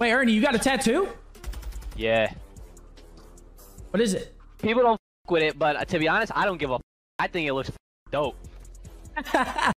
Wait, Ernie, you got a tattoo? Yeah. What is it? People don't with it, but uh, to be honest, I don't give a. I think it looks dope.